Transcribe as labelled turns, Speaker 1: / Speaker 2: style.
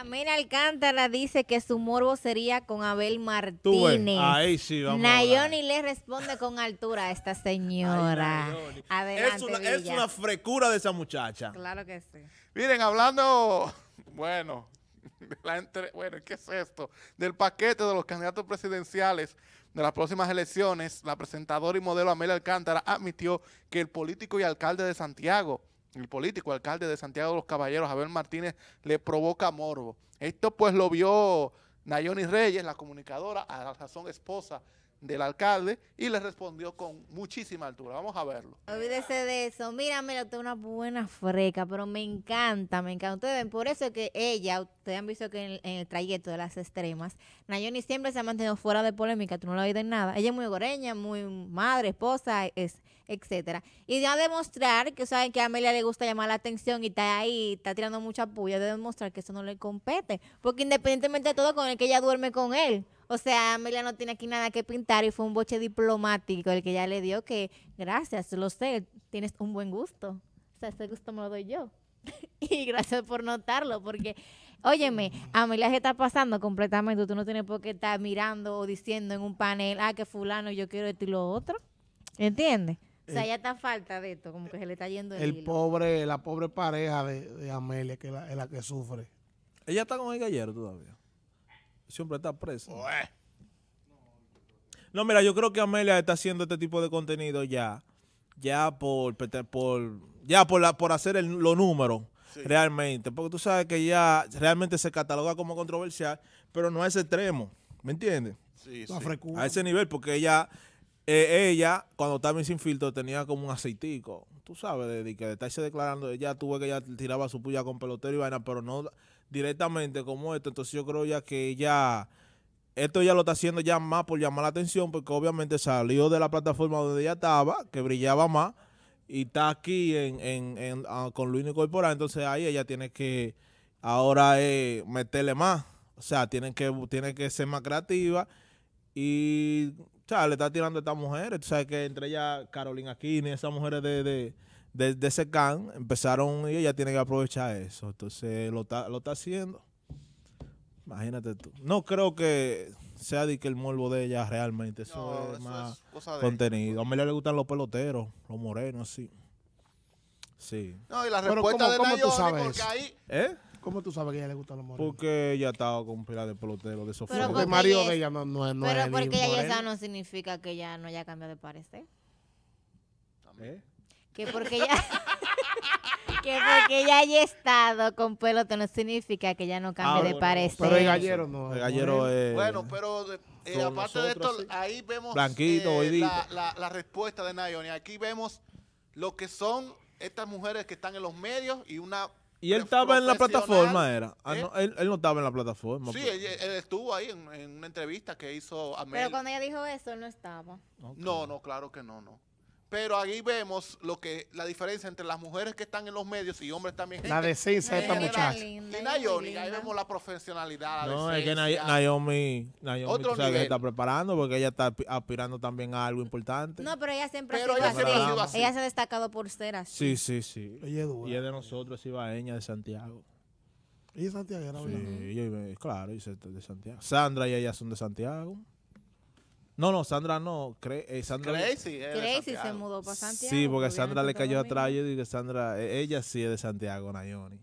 Speaker 1: Amelia Alcántara dice que su morbo sería con Abel Martínez.
Speaker 2: Ahí sí, vamos a
Speaker 1: Nayoni le responde con altura a esta señora.
Speaker 2: Ay, Nayoni.
Speaker 1: Adelante,
Speaker 2: Es una, es una frecura de esa muchacha.
Speaker 1: Claro que sí.
Speaker 3: Miren, hablando, bueno, de la entre- bueno, ¿qué es esto? Del paquete de los candidatos presidenciales de las próximas elecciones, la presentadora y modelo Amelia Alcántara admitió que el político y alcalde de Santiago, el político alcalde de Santiago de los Caballeros, Abel Martínez, le provoca morbo. Esto pues lo vio Nayoni Reyes, la comunicadora, a la razón esposa del alcalde, y le respondió con muchísima altura. Vamos a verlo.
Speaker 1: Olvídese de eso. Mira, mira, usted es una buena freca, pero me encanta, me encanta. Ustedes ven, por eso es que ella, ustedes han visto que en el, trayecto de las extremas, Nayoni siempre se ha mantenido fuera de polémica, tú no has oído en nada. Ella es muy goreña, muy madre, esposa, es, etcétera. Y ya demostrar que saben que a Amelia le gusta llamar la atención y está ahí, está tirando mucha puya, de demostrar que eso no le compete. Porque independientemente de todo, con el que ella duerme con él. O sea, Amelia no tiene aquí nada que pintar y fue un boche diplomático el que ella le dio que, gracias, lo sé, tienes un buen gusto. O sea, ese gusto me lo doy yo. y gracias por notarlo, porque, óyeme, Amelia se está pasando completamente. Tú no tienes por qué estar mirando o diciendo en un panel, ah, que fulano, yo quiero esto y lo otro. ¿Entiendes? O sea, ya está falta de esto, como que se le está yendo el,
Speaker 4: El
Speaker 1: hilo.
Speaker 4: pobre, la pobre pareja de, de Amelia, que es la, es la que sufre.
Speaker 2: Ella está con el gallero todavía. Siempre está presa. No, mira, yo creo que Amelia está haciendo este tipo de contenido ya, ya por, por ya por la, por hacer el- los números realmente, porque tú sabes que ya realmente se cataloga como controversial, pero no a ese extremo, ¿me entiendes?
Speaker 3: Sí,
Speaker 4: frecura.
Speaker 2: A ese nivel, porque ella, eh, ella cuando estaba en sin filtro tenía como un aceitico, tú sabes, de, de que de estarse declarando, ella tuve que ella tiraba su puya con pelotero y vaina, pero no directamente como esto, entonces yo creo ya que ella, esto ya lo está haciendo ya más por llamar la atención, porque obviamente salió de la plataforma donde ella estaba, que brillaba más, y está aquí en, en, ah, con Luis Corporal, entonces ahí ella tiene que ahora eh, meterle más, o sea, tiene que, tiene que ser más creativa y o sea, le está tirando a estas mujeres. Tú sabes que entre ellas, Carolina Aquini, esas mujeres de, de, de ese can, empezaron y ella tiene que aprovechar eso. Entonces lo está, lo está haciendo. Imagínate tú. No creo que sea de que el morbo de ella realmente. Eso
Speaker 3: No,
Speaker 2: es
Speaker 3: eso
Speaker 2: más
Speaker 3: es cosa de
Speaker 2: contenido. A Amelia le gustan los peloteros, los morenos, así. Sí.
Speaker 3: No, y la
Speaker 4: Pero
Speaker 3: respuesta
Speaker 4: ¿cómo-
Speaker 3: de
Speaker 4: cómo tú sabes
Speaker 3: porque ahí
Speaker 2: ¿Eh?
Speaker 4: ¿Cómo tú sabes que a ella le gustan los morenos?
Speaker 2: Porque ella estaba con pila de peloteros de esos
Speaker 1: Pero
Speaker 4: Porque el marido
Speaker 1: ella
Speaker 4: de ella no, no es no
Speaker 1: Pero
Speaker 4: es
Speaker 1: porque ella ya no significa que ya no haya cambiado de parecer.
Speaker 2: ¿Eh?
Speaker 1: Que porque ya que porque ella haya estado con pelota no significa que ya no cambie
Speaker 2: Ah,
Speaker 1: de parecer.
Speaker 4: Pero el gallero no.
Speaker 2: El gallero es...
Speaker 3: Bueno, pero de- eh, aparte de esto,
Speaker 2: sí.
Speaker 3: ahí vemos
Speaker 2: Blanquito,
Speaker 3: eh, la, la- la respuesta de Nayoni. Aquí vemos lo que son estas mujeres que están en los medios y una...
Speaker 2: Y él estaba en la plataforma, era. Ah,
Speaker 3: ¿Eh?
Speaker 2: no, él, él no estaba en la plataforma.
Speaker 3: Sí,
Speaker 2: pues.
Speaker 3: él, él estuvo ahí en, en una entrevista que hizo
Speaker 1: Pero
Speaker 3: Amel.
Speaker 1: cuando ella dijo eso, él no estaba.
Speaker 3: No, no, claro que no, no. Pero ahí vemos lo que la diferencia entre las mujeres que están en los medios y hombres también.
Speaker 4: La decencia de esta
Speaker 1: Ella
Speaker 4: muchacha.
Speaker 3: Y
Speaker 1: ella
Speaker 3: Nayoni, ahí vemos la profesionalidad, la
Speaker 2: No, es que. Naomi, Naomi
Speaker 3: Otro
Speaker 2: tú sabes que se está preparando porque ella está aspirando también a algo importante.
Speaker 1: No, pero ella siempre
Speaker 3: Pero
Speaker 1: ha sido
Speaker 3: ella siempre
Speaker 1: así.
Speaker 3: ha sido así.
Speaker 1: Ella se ha destacado por ser así.
Speaker 2: Sí, sí, sí.
Speaker 4: Ella es dura.
Speaker 2: Y es de nosotros, es ibaeña de Santiago.
Speaker 4: Ella es santiaguera,
Speaker 2: Sí,
Speaker 4: ¿verdad?
Speaker 2: ella claro, y es de Santiago. Sandra y ella son de Santiago. No, no, Sandra no. Cre eh, Sandra,
Speaker 3: Crazy, es de
Speaker 1: Crazy se mudó para Santiago.
Speaker 2: Sí, porque Sandra le cayó atrás. Yo digo que Sandra, eh, ella sí es de Santiago, Nayoni.